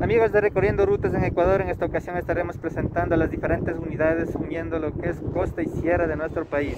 Amigos de Recorriendo Rutas en Ecuador, en esta ocasión estaremos presentando las diferentes unidades uniendo lo que es costa y sierra de nuestro país.